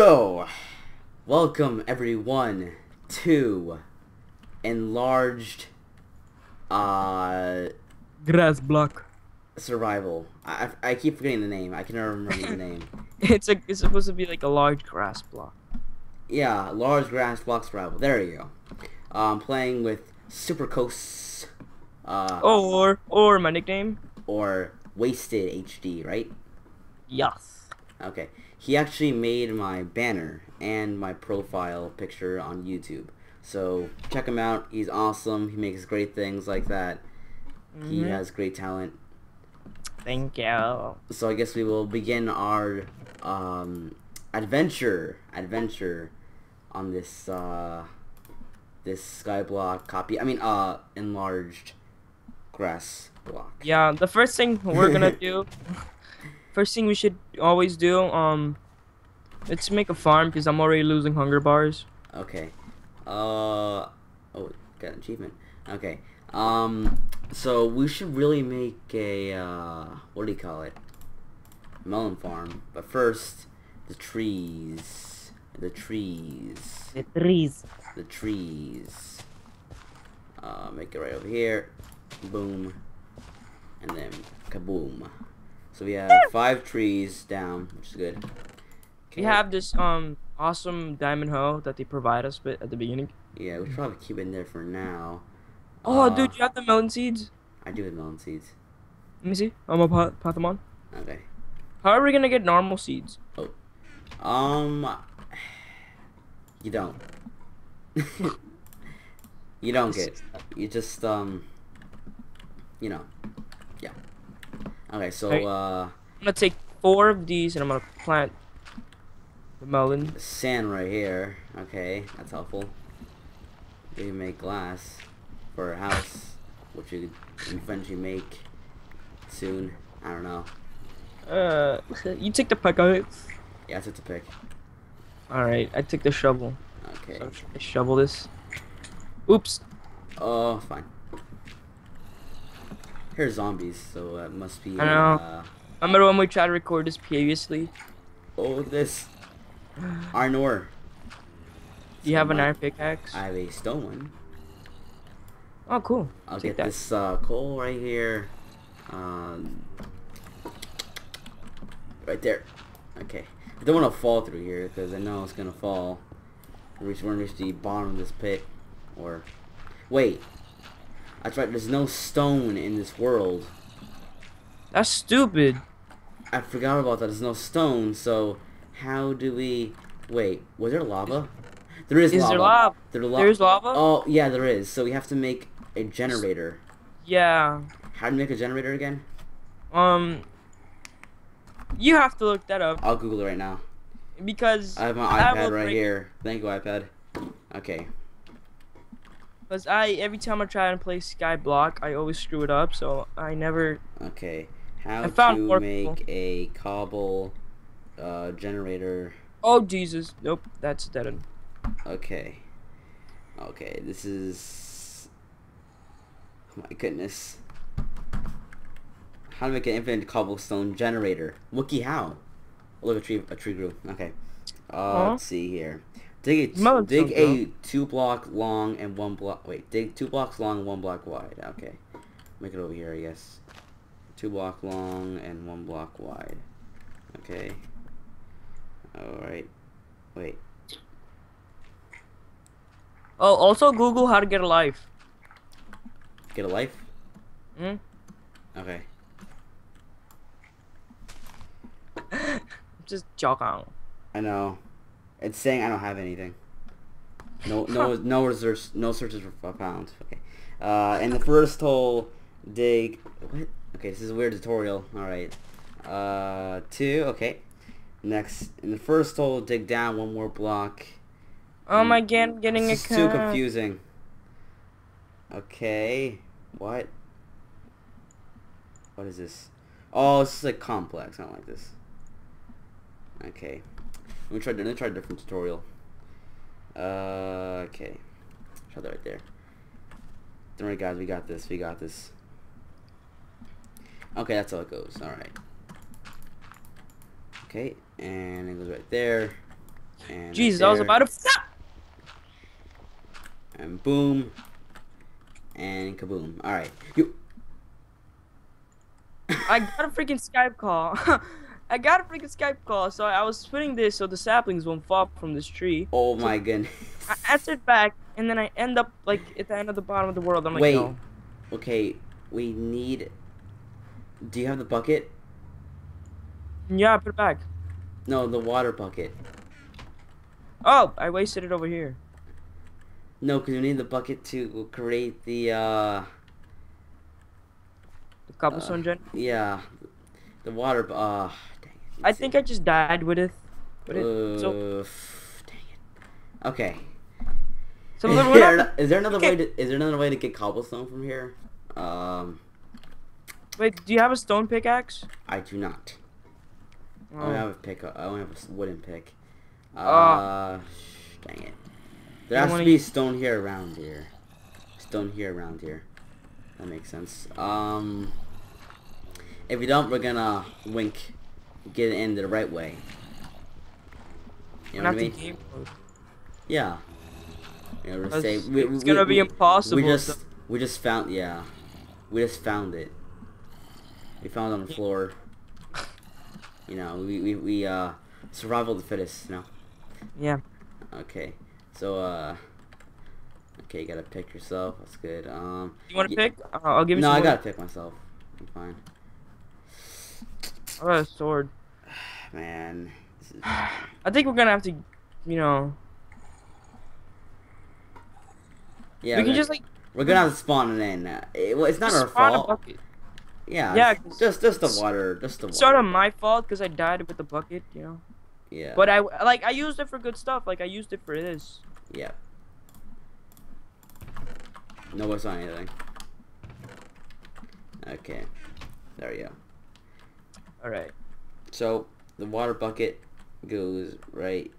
So, welcome everyone to enlarged uh Grass block. survival. I, I keep forgetting the name. I can never remember the name. It's a it's supposed to be like a large grass block. Yeah, large grass block survival. There you go. Um, playing with Super Coast, uh, Or or my nickname. or Wasted HD, right? Yes. Okay. He actually made my banner and my profile picture on YouTube. So check him out. He's awesome. He makes great things like that. He Mhm. has great talent. Thank you. So I guess we will begin our um, adventure adventure on this uh, this skyblock copy. I mean, uh, enlarged grass block. Yeah, the first thing we're gonna do, first thing we should always do, um, let's make a farm because I'm already losing hunger bars. Okay. Uh oh, got an achievement. Okay. Um so we should really make a uh what do you call it? Melon farm. But first, the trees. The trees. The trees. The trees. Uh make it right over here. Boom. And then kaboom. So we have five trees down, which is good. We have this um awesome diamond hoe that they provide us with at the beginning. Yeah, we should probably keep it in there for now. Oh, Uh, dude, you have the melon seeds. I do have melon seeds. Let me see. I'm gonna pot, pot them on. Okay. How are we gonna get normal seeds? Oh. Um, you don't. you don't get. You just um, you know, yeah. Okay, so Alright. uh, I'm gonna take four of these and I'm gonna plant the melon. sand right here. Okay, that's helpful. We can make glass for a house, which you could eventually make soon. I don't know. Uh, you take the pickaxe. Yeah, I took the pick. All right, I took the shovel. Okay. So I shovel this. Oops. Oh, fine. Here's zombies, so it must be. I know. Uh, Remember when we tried to record this previously? oh, this. Iron ore. Do you have an iron pickaxe? I have a stone one. Oh, cool. I'll Take get that. this uh, coal right here. Um, right there. Okay. I don't want to fall through here because I know it's gonna fall. Reach, reach the bottom of this pit, or wait. That's right. There's no stone in this world. That's stupid. I forgot about that. There's no stone, so how do we? Wait, was there lava? There is, Is lava. there lava? There There's lava? Oh yeah, there is. So we have to make a generator. Yeah. How to make a generator again? Um. You have to look that up I'll Google it right now. because I have my iPad will right here. Thank you, iPad. Okay. Because I every time I try and play Skyblock, I always screw it up. So I never. Okay. How I found to make people. a cobble uh, generator? Oh Jesus! Nope, that's dead end. Okay. Okay, this is. Oh my goodness. How to make an infinite cobblestone generator? Wiki how? Oh, look, a tree, a tree grew. Okay. Uh, Aw. let's see here. Dig a dig a two block long and one block. Wait, dig two blocks long and one block wide. Okay. Make it over here, I guess. Two block long and one block wide. Okay. All right. Wait. Oh, also Google how to get a life. Get a life. Hmm? Okay. Just joking. I know. It's saying I don't have anything. No, no, no research, no searches were found. Okay. Uh, and the first hole, dig. What? Okay, this is a weird tutorial. All right. Uh, two. Okay. Next, in the first hole, dig down one more block. Oh my god, I'm getting This a is too confusing. Okay. What? What is this? Oh, this is like complex. I don't like this. Okay. Let me try. Let me try a different tutorial. Uh, okay. Try that right there. Don't worry, guys. We got this. We got this. Okay, that's how it goes. All right. Okay, and it goes right there. And Jesus, right I was about to. stop! And boom. And kaboom. All right. You. I got a freaking Skype call. I got a freaking Skype call. So I was putting this so the saplings won't fall from this tree. Oh my goodness. I answered back, and then I end up like at the end of the bottom of the world. I'm like, Wait. no. Okay, we need. Do you have the bucket? Yeah, put it back. No, the water bucket. Oh, I wasted it over here. No, because we need the bucket to create the. uh The cobblestone gen. Yeah, the water. Uh. I think I just died with it. With it. so, Uh, dang it. Okay. so is, there, is there another way to? Is there another way to get cobblestone from here? Um, wait, do you have a stone pickaxe? I do not. I Oh. only have a pick. I only have a wooden pick. Uh, Ah. dang it. There has to be use- stone here around here. Stone here around here. That makes sense. Um, if we don't, we're gonna wink, get it in the right way. You know Not what I mean? Yeah. You know, say, we, it's we- gonna be we- impossible We just we just found yeah, we just found it. We found it on the floor. You know, we we, we uh survival of the fittest. You know. Yeah. Okay. So uh. Okay, you gotta pick yourself. That's good. Um. You want to y- pick? Uh, I'll give you No, I gotta pick myself. I'm fine. I got a sword. Man. This is, I think we're gonna have to, you know, yeah. we can just like We're gonna have to spawn it in. Uh, it, well, it's not our spawn a fault. bucket. Yeah. Yeah, Just just the water. Just the water. It's sort of my fault because I died with the bucket, you know. Yeah. But I like I used it for good stuff. Like I used it for this. Yeah. No, it's not anything. Okay. There we go. All right. So, the water bucket goes right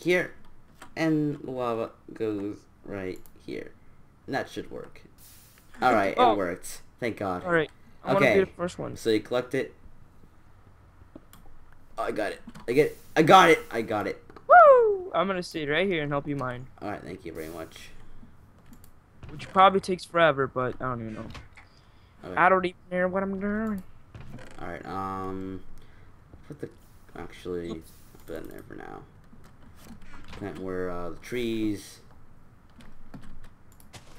here, and the lava goes right here. And that should work. Alright, Oh. it worked. Thank God. All right. I want to Okay. be the first one. So you collect it. Oh, I got it. I get it. I got it. I got it. Woo! I'm gonna sit right here and help you mine, Alright, thank you very much. which probably takes forever, but I don't even know. Okay. I don't even know what I'm doing. Alright, um put the actually put it in there for now. Plant where uh the trees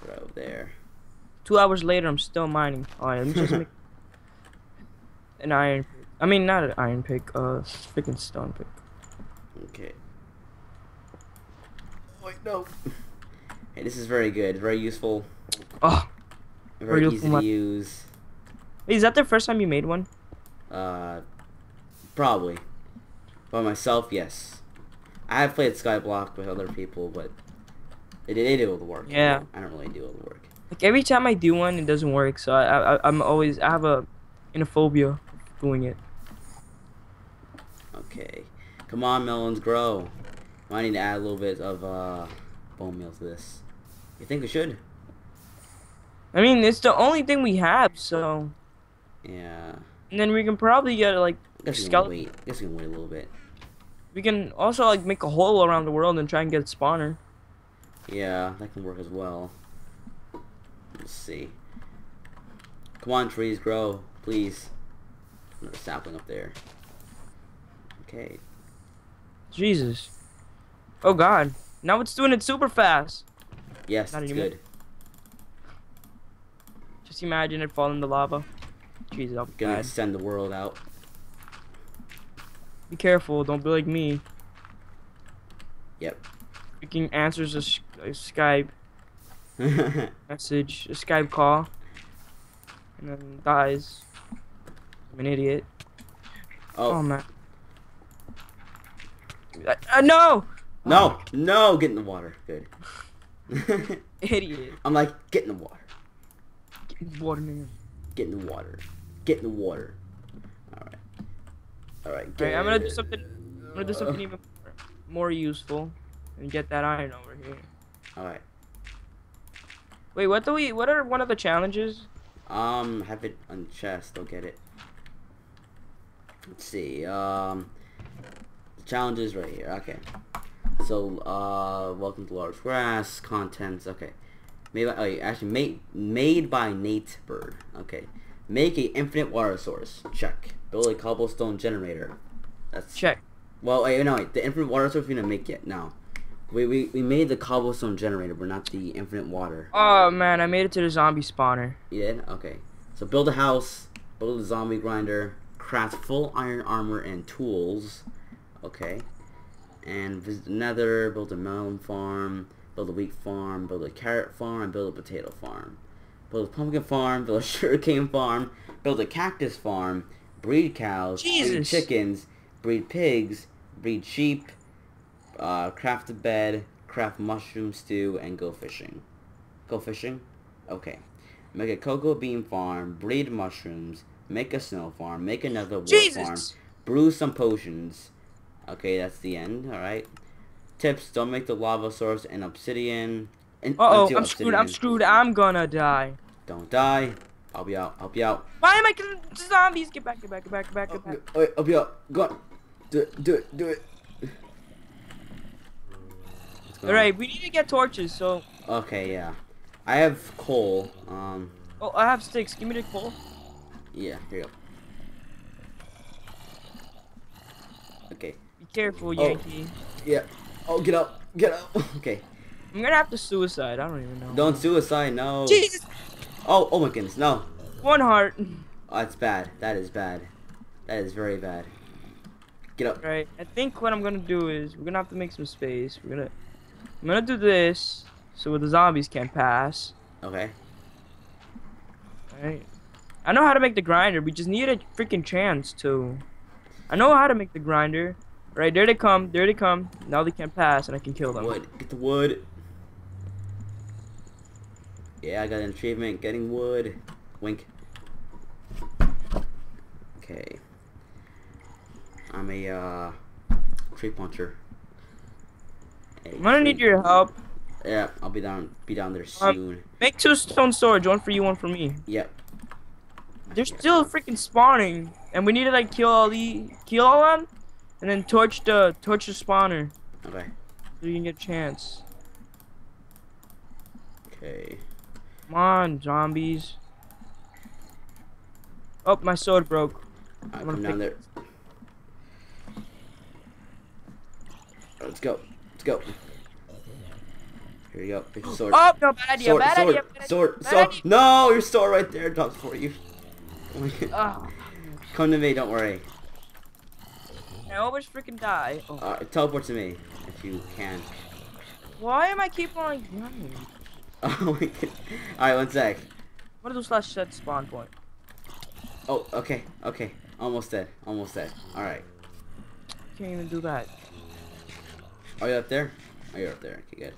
put it over there. Two hours later, I'm still mining. All right, let me just make an iron. I mean, not an iron pick. Uh, freaking stone pick. Okay. Wait, no. hey, this is very good, very useful, Oh, very Very easy to use. wait, is that the first time you made one? Uh probably. By myself, yes. I have played Skyblock with other people, but they, they do all the work. Yeah. I don't really do all the work. Like every time I do one, it doesn't work. So I, I I'm always I have a inophobia of doing it. Okay. Come on, melons, grow. I need to add a little bit of uh, bone meal to this. You think we should? I mean, it's the only thing we have. So Yeah. And then we can probably get like skeleton. wait. I guess we can wait a little bit. We can also like make a hole around the world and try and get a spawner. Yeah, that can work as well. Let's see. Come on, trees, grow, please. Another sapling up there. Okay. Jesus. Oh God. Now it's doing it super fast. Yes, Not that's anymore. good. Just imagine it falling in the lava. I'm Gonna bad. send the world out. Be careful. Don't be like me. Yep. Freaking answers a, a Skype message, a Skype call, and then dies. I'm an idiot. Oh, oh man. Uh, no! no, no! Get in the water. Good. Idiot. I'm like, get in the water. Watermelon. Get in the water. Get in the water. Alright. Alright, Alright, I'm gonna do something. I'm gonna do something even more, more useful, and get that iron over here. Alright. Wait, what do we? What are one of the challenges? Um, have it on chest. I'll get it. Let's see. Um, the challenge is right here. Okay. So, uh, welcome to Large Grass, contents, okay. Made by, oh, actually, made, made by Nate Bird, okay. Make a infinite water source, check. Build a cobblestone generator. That's, Check. well, wait, no, wait, the infinite water source we're gonna make yet, no. We, we, we made the cobblestone generator, but not the infinite water. Oh man, I made it to the zombie spawner. You did? Okay. So build a house, build a zombie grinder, craft full iron armor and tools. Okay. And visit another, build a melon farm, build a wheat farm, build a carrot farm, and build a potato farm. Build a pumpkin farm, build a sugarcane farm, build a cactus farm, breed cows, breed chickens, breed pigs, breed sheep, uh, craft a bed, craft mushroom stew, and go fishing. Go fishing? Okay. Make a cocoa bean farm, breed mushrooms, make a snow farm, make another wood farm, brew some potions. Okay, that's the end, alright. Tips, don't make the lava source and obsidian. And, Uh oh, I'm screwed. I'm screwed. I'm gonna die. Don't die. Help you out, help you out. Why am I killing zombies? Get back, get back, get back, get back, get back. Oh, wait, help you out. Go on. Do it, do it, do it. What's going on? Alright, we need to get torches, so. Okay, yeah. I have coal. Um, Oh, I have sticks. Give me the coal. yeah, here you go. Okay. Be careful, Oh. Yankee. Yeah. Oh, get up. Get up. okay. I'm gonna have to suicide. I don't even know. Don't suicide, no. Jesus! Oh, oh my goodness, no. One heart. Oh, that's bad. That is bad. That is very bad. Get up. Right. I think what I'm gonna do is we're gonna have to make some space. We're gonna. I'm gonna do this so the zombies can't pass. Okay. Right. I know how to make the grinder. We just need a freaking chance to. I know how to make the grinder. Right there they come. There they come. Now they can't pass, and I can kill them. Wood. Get the wood. Yeah, I got an achievement. Getting wood. Wink. Okay. I'm a, uh, tree puncher. I'm gonna need your help. Yeah, I'll be down, be down there Um, soon. Make two stone swords. One for you, one for me. Yep. They're still freaking spawning, and we need to like kill all the kill all them, and then torch the torch the spawner Okay. so you can get a chance. Okay. Come on, zombies. Oh, my sword broke. I'm gonna come down there. Let's go. Let's go. Here you go. Pick your sword. Oh no, bad idea, sword, bad sword, idea, bad sword, idea, sword. idea. No, your sword right there drops for you. Oh Come to me, don't worry. I always freaking die. Oh. Uh, teleport to me if you can. Why am I keep on dying? Oh my god. Alright, one sec. What are those slash set spawn point? Oh, okay, okay. Almost dead. Almost dead. Alright. Can't even do that. Are you up there? Oh, you're up there. Okay, good.